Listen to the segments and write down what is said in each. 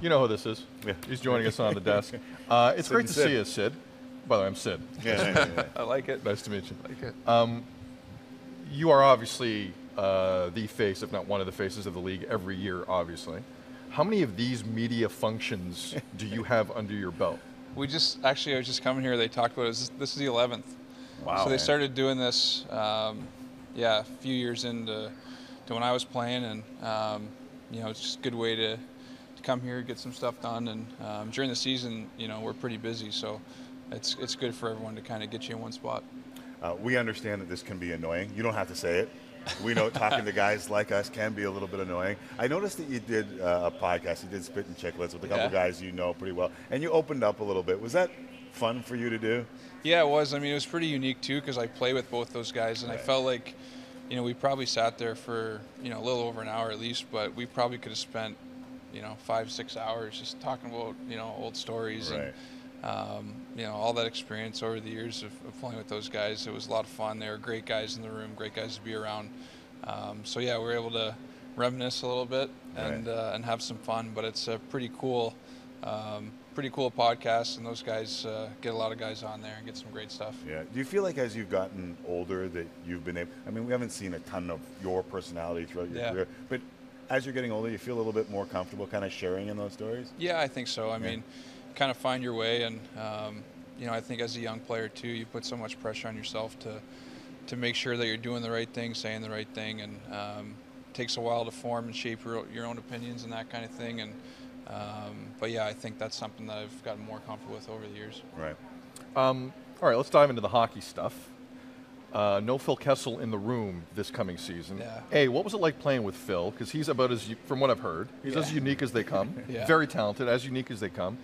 You know who this is. Yeah. He's joining us on the desk. Uh, it's Sid great to Sid. see you, Sid. By the way, I'm Sid. Yeah, yeah, yeah. I like it. Nice to meet you. like it. You are obviously uh, the face, if not one of the faces of the league every year, obviously. How many of these media functions do you have under your belt? We just actually, I was just coming here. They talked about it. This, this is the 11th. Wow. So they started doing this, um, yeah, a few years into to when I was playing, and um, you know, it's just a good way to, to come here, get some stuff done, and um, during the season, you know, we're pretty busy, so it's it's good for everyone to kind of get you in one spot. Uh, we understand that this can be annoying. You don't have to say it. We know talking to guys like us can be a little bit annoying. I noticed that you did uh, a podcast. You did Spit and Chicklets with a couple Yeah. guys you know pretty well, and you opened up a little bit. Was that fun for you to do? Yeah, it was. I mean, it was pretty unique too because I play with both those guys, and I felt like, you know, we probably sat there for you know a little over an hour at least, but we probably could have spent, you know, five six hours just talking about you know old stories Right. and um, you know all that experience over the years of, of playing with those guys. It was a lot of fun. They were great guys in the room, great guys to be around. Um, so yeah, we were able to reminisce a little bit and Right. uh, and have some fun. But it's a pretty cool. Um, pretty cool podcast, and those guys uh, get a lot of guys on there and get some great stuff. Yeah. Do you feel like as you've gotten older that you've been able? I mean, we haven't seen a ton of your personality throughout your Yeah. career, but as you're getting older, you feel a little bit more comfortable, kind of sharing in those stories. Yeah, I think so. I Yeah. mean, kind of find your way, and um, you know, I think as a young player too, you put so much pressure on yourself to to make sure that you're doing the right thing, saying the right thing, and um, it takes a while to form and shape your, your own opinions and that kind of thing. And um, but yeah, I think that's something that I've gotten more comfortable with over the years. Right. Um, all right, let's dive into the hockey stuff. Uh, no Phil Kessel in the room this coming season. Yeah. A, what was it like playing with Phil? Because he's about as, from what I've heard, he's as unique as they come. Yeah. Very talented, as unique as they come.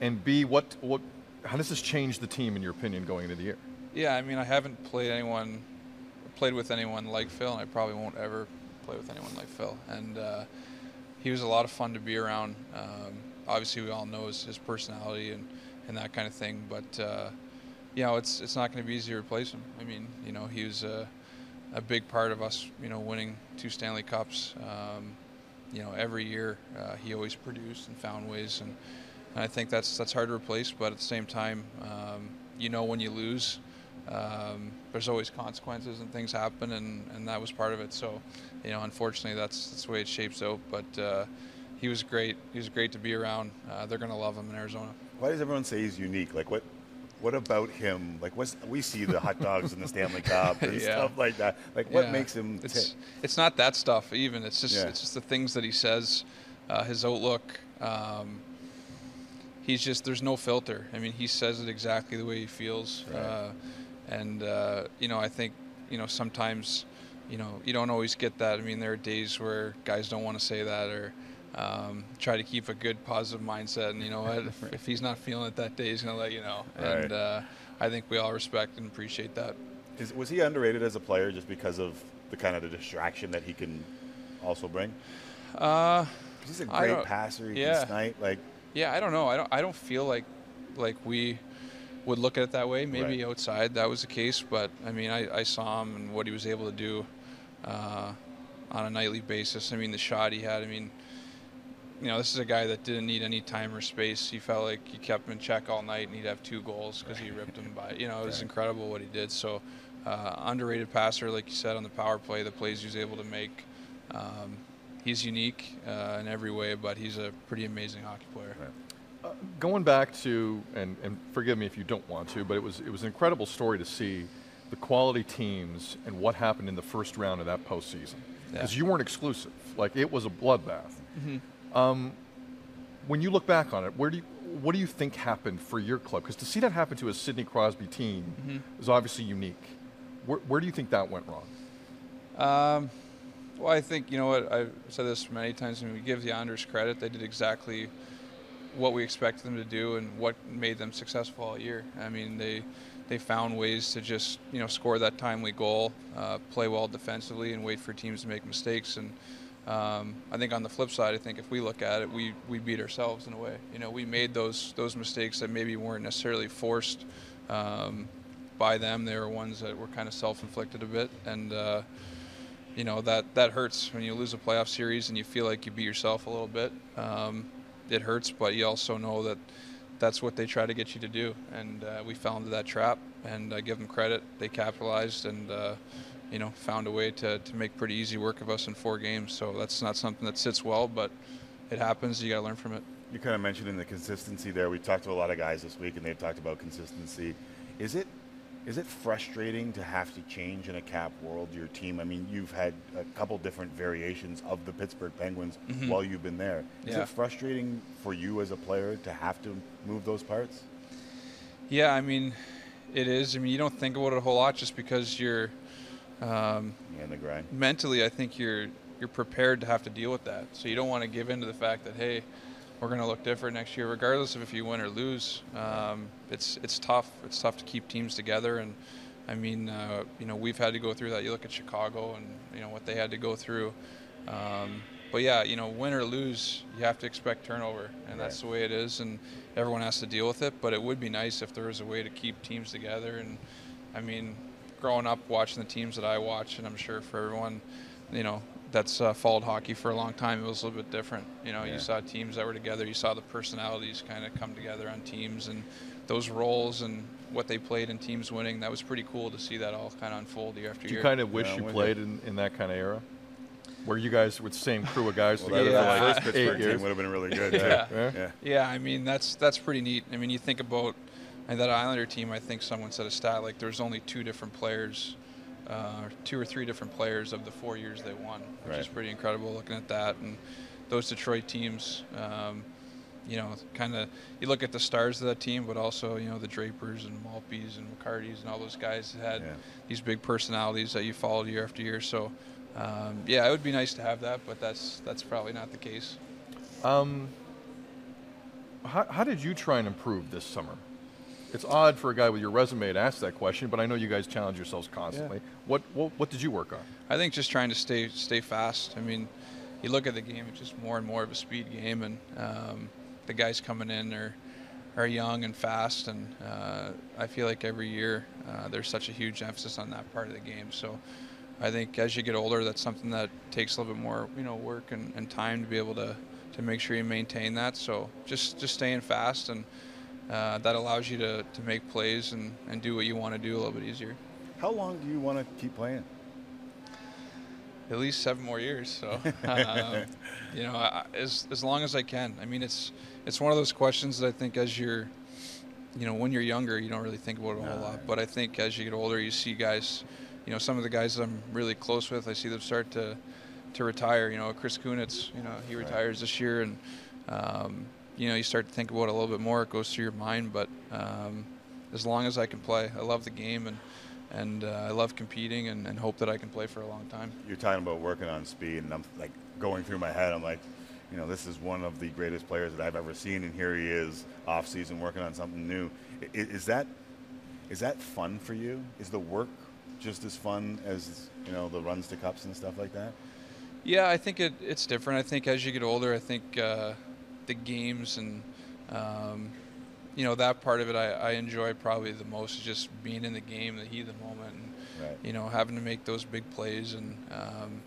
And B, what, what, how does this change the team in your opinion going into the year? Yeah, I mean, I haven't played anyone, played with anyone like Phil, and I probably won't ever play with anyone like Phil. And uh, he was a lot of fun to be around. Um, obviously, we all know his, his personality and, and that kind of thing. But uh, you know, it's it's not going to be easy to replace him. I mean, you know, he was a, a big part of us, you know, winning two Stanley Cups. Um, you know, every year uh, he always produced and found ways, and, and I think that's that's hard to replace. But at the same time, um, you know, when you lose, um, there's always consequences and things happen, and, and that was part of it. So, you know, unfortunately, that's that's the way it shapes out. But uh, he was great. He was great to be around. Uh, they're going to love him in Arizona. Why does everyone say he's unique? Like what? What about him? Like what's we see the hot dogs and the Stanley Cup and Yeah. stuff like that. Like what Yeah. makes him tick? It's it's not that stuff even. It's just Yeah. it's just the things that he says, uh, his outlook. Um, he's just there's no filter. I mean, he says it exactly the way he feels, Right. uh, and uh, you know I think you know sometimes you know you don't always get that. I mean, there are days where guys don't want to say that or. Um, try to keep a good positive mindset, and you know what? If, if he's not feeling it that day, he's gonna let you know. Right. And uh, I think we all respect and appreciate that. Is, was he underrated as a player just because of the kind of the distraction that he can also bring? Uh, 'Cause He's a great passer. He yeah. can snipe. Like Yeah, I don't know. I don't. I don't feel like like we would look at it that way. Maybe Right. outside that was the case, but I mean, I, I saw him and what he was able to do uh, on a nightly basis. I mean, the shot he had. I mean, you know, this is a guy that didn't need any time or space. He felt like he kept him in check all night, and he'd have two goals because he ripped him by. You know, it was Right. incredible what he did. So, uh, underrated passer, like you said on the power play, the plays he was able to make. Um, he's unique uh, in every way, but he's a pretty amazing hockey player. Going back to, and, and forgive me if you don't want to, but it was it was an incredible story to see the quality teams and what happened in the first round of that postseason. Because Yeah. you weren't exclusive. Like it was a bloodbath. Um, when you look back on it, where do you, what do you think happened for your club? Because to see that happen to a Sidney Crosby team is obviously unique. Where, where do you think that went wrong? Um, well, I think you know what I've said this many times. When we give the Islanders credit, they did exactly what we expected them to do and what made them successful all year. I mean, they they found ways to just you know score that timely goal, uh, play well defensively, and wait for teams to make mistakes. And um, I think on the flip side, I think if we look at it, we we beat ourselves in a way. You know, we made those those mistakes that maybe weren't necessarily forced. Um, by them, they were ones that were kind of self-inflicted a bit, and uh, you know that that hurts when you lose a playoff series and you feel like you beat yourself a little bit. Um, it hurts, but you also know that that's what they try to get you to do. And uh, we fell into that trap, and I give them credit. They capitalized and, uh, you know, found a way to, to make pretty easy work of us in four games. So that's not something that sits well, but it happens. You got to learn from it. You kind of mentioned in the consistency there. We talked to a lot of guys this week, and they've talked about consistency. Is it is it frustrating to have to change in a cap world your team? I mean, you've had a couple different variations of the Pittsburgh Penguins mm-hmm. while you've been there. Is yeah. it frustrating for you as a player to have to move those parts? Yeah, I mean, it is. I mean, you don't think about it a whole lot just because you're um, the grind. Mentally, I think you're you're prepared to have to deal with that. So you don't want to give in to the fact that hey, we're going to look different next year, regardless of if you win or lose. Um, it's it's tough. It's tough to keep teams together, and I mean, uh, you know, we've had to go through that. You look at Chicago, and you know what they had to go through. Um, but yeah, you know, win or lose, you have to expect turnover, and that's the way it is, and everyone has to deal with it. But it would be nice if there was a way to keep teams together. And I mean, growing up watching the teams that I watch, and I'm sure for everyone, you know, that's uh, followed hockey for a long time, it was a little bit different. You know, yeah. you saw teams that were together, you saw the personalities kind of come together on teams, and those roles and what they played in teams winning. That was pretty cool to see that all kind of unfold year after Do year. You kind of wish yeah, you played in, in that kind of era, where you guys with the same crew of guys well, together. Yeah. For like first Pittsburgh team would have been really good. yeah. yeah. yeah, yeah. I mean, that's that's pretty neat. I mean, you think about and that Islander team. I think someone said a stat like there was only two different players uh, two or three different players of the four years they won, which right. is pretty incredible looking at that. And those Detroit teams, um, you know, kind of you look at the stars of that team, but also you know the Drapers and Maltbys and McCartys and all those guys that had yeah. these big personalities that you followed year after year. So um, yeah, it would be nice to have that, but that's that's probably not the case. Um, how, how did you try and improve this summer? It's odd for a guy with your resume to ask that question, but I know you guys challenge yourselves constantly. Yeah. What, what, what did you work on? I think just trying to stay stay fast. I mean, you look at the game; it's just more and more of a speed game, and um, the guys coming in are are young and fast, and uh, I feel like every year uh, there's such a huge emphasis on that part of the game. So. I think as you get older, that's something that takes a little bit more, you know, work and, and time to be able to, to make sure you maintain that. So just just staying fast and uh, that allows you to, to make plays and, and do what you want to do a little bit easier. How long do you want to keep playing? At least seven more years. So, uh, you know, I, as as long as I can. I mean, it's it's one of those questions that I think as you're, you know, when you're younger, you don't really think about it a whole lot. But I think as you get older, you see guys, you know, some of the guys I'm really close with, I see them start to to retire. You know, Chris Kunitz, you know, he retires this year, and um, you know, you start to think about it a little bit more. It goes through your mind, but um, as long as I can play, I love the game and and uh, I love competing and, and, hope that I can play for a long time. You're talking about working on speed, and I'm like going through my head. I'm like, you know, this is one of the greatest players that I've ever seen, and here he is off season working on something new. Is, is that is that fun for you? Is the work just as fun as you know the runs to cups and stuff like that? Yeah, I think it, it's different. I think as you get older, I think. Uh, the games and um, you know that part of it I, I enjoy probably the most is just being in the game, the heat of the moment, and right. you know having to make those big plays and um,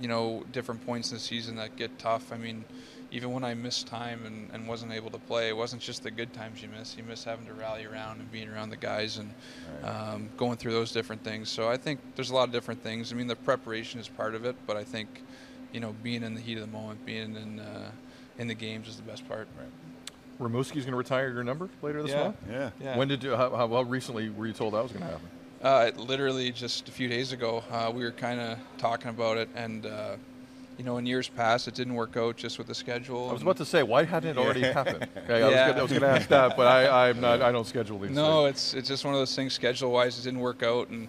you know different points in the season that get tough. I mean, even when I missed time and, and wasn't able to play, it wasn't just the good times you miss. You miss having to rally around and being around the guys and right. um, going through those different things. So I think there's a lot of different things. I mean, the preparation is part of it, but I think you know being in the heat of the moment, being in uh, in the games is the best part. Right. Rimouski's going to retire your number later this yeah. month. Yeah. yeah. When did you? How, how, recently were you told that was going to happen? Uh, literally just a few days ago. Uh, we were kind of talking about it, and uh, you know, in years past, it didn't work out just with the schedule. I was about to say, why hadn't it already happened? Okay, yeah. I was going to ask that, but I, I'm not. I don't schedule these. No, things. it's it's just one of those things. Schedule-wise, it didn't work out, and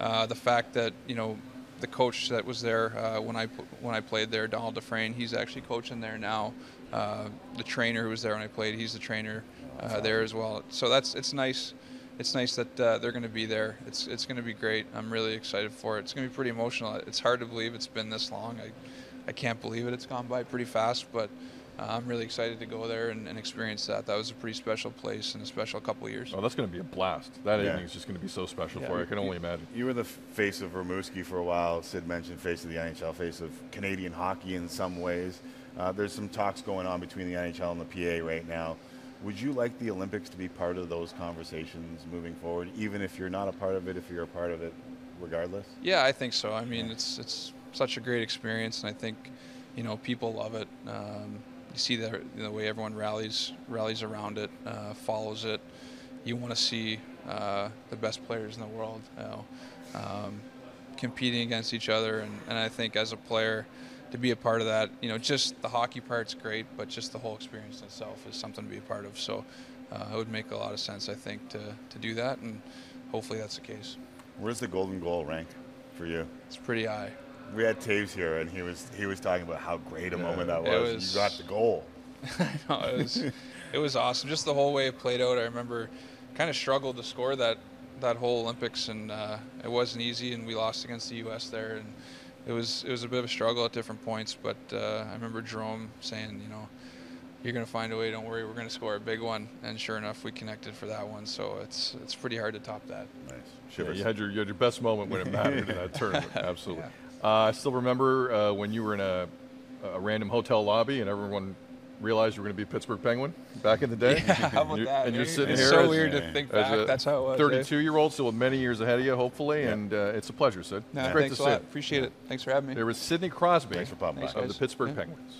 uh, the fact that you know the coach that was there uh, when I when I played there, Donald Dufresne, he's actually coaching there now. Uh, the trainer who was there when I played, he's the trainer uh, there as well. So that's it's nice. It's nice that uh, they're going to be there. It's it's going to be great. I'm really excited for it. It's going to be pretty emotional. It's hard to believe it's been this long. I I can't believe it. It's gone by pretty fast, but uh, I'm really excited to go there and, and experience that. That was a pretty special place and a special couple of years. Oh, that's going to be a blast. That Yeah. evening is just going to be so special Yeah. for you. I can only imagine. You were the face of Rimouski for a while. Sid mentioned face of the NHL, face of Canadian hockey in some ways. Uh, there's some talks going on between the NHL and the PA right now. Would you like the Olympics to be part of those conversations moving forward, even if you're not a part of it, if you're a part of it, regardless? Yeah, I think so. I mean, it's it's such a great experience, and I think you know people love it. Um, you see the, the way everyone rallies rallies around it, uh, follows it. You want to see uh, the best players in the world, you know, um, competing against each other, and, and I think as a player. To be a part of that, you know, just the hockey part's great, but just the whole experience itself is something to be a part of. So, uh, it would make a lot of sense, I think, to, to do that, and hopefully that's the case. Where's the golden goal rank for you? It's pretty high. We had Toews here, and he was he was talking about how great a Yeah. moment that was. was- You got the goal. no, it was it was awesome. Just the whole way it played out. I remember kind of struggled to score that that whole Olympics, and uh, it wasn't easy. And we lost against the U.S. there, and it was it was a bit of a struggle at different points. But uh, I remember Jarome saying, you know, you're gonna find a way. Don't worry, we're gonna score a big one. And sure enough, we connected for that one. So it's it's pretty hard to top that. Nice. Yeah, you had your you had your best moment when it mattered in that tournament. Absolutely. Uh, I still remember uh, when you were in a, a random hotel lobby and everyone realized you were going to be a Pittsburgh Penguin back in the day. Yeah, how and about you're, that? And you're sitting it's here so as, weird to think back. a That's how it was. eh? 32 year old, still with many years ahead of you, hopefully. Yeah. And uh, it's a pleasure, Sid. No, it's great thanks to a see. lot. Appreciate it. Thanks for having me. There was Sidney Crosby Thanks for popping Thanks, by. of the. Pittsburgh Yeah. Penguins.